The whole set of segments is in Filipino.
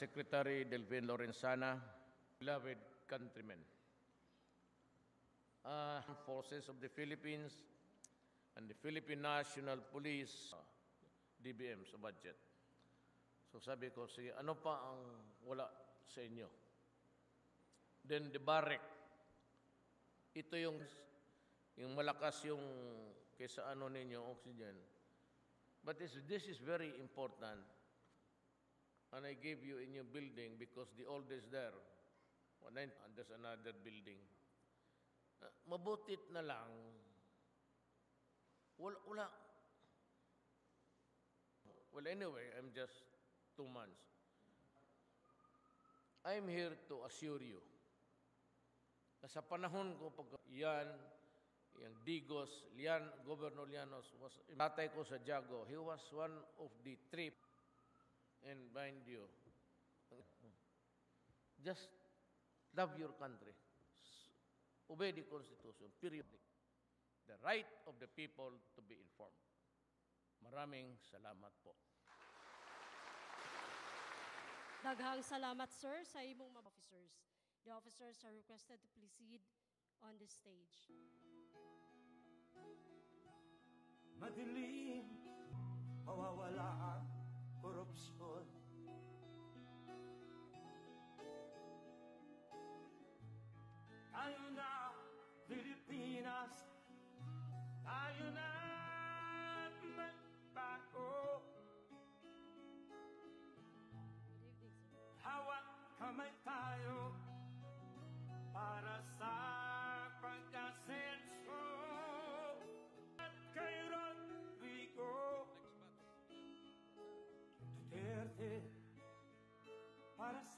Secretary Delvin Lorenzana, beloved countrymen, uh, forces of the Philippines and the Philippine National Police, uh, DBM sa budget. So sabi ko, sige, ano pa ang wala sa inyo? Then the barrack, ito yung yung malakas yung kaysa ano ninyo, oxygen. But this, this is very important. And I gave you a new building because the old is there. And there's another building. Uh, mabutit na lang. Wala, wala. Well, anyway, I'm just two months. I'm here to assure you na sa panahon ko pag yan, yung Digos, Lian, Governor Llanos, was, tatay ko sa Jago, he was one of the three, and mind you, just love your country, obey the Constitution, period. The right of the people to be informed. Maraming salamat po. Daghang salamat, sir, sa imong mga officers. The officers are requested to proceed on the stage. Madilim, mawawala ang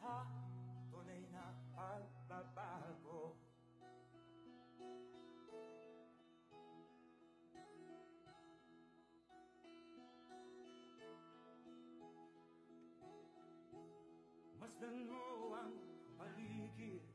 sa tunay na pagbabago. Masdan mo ang paligid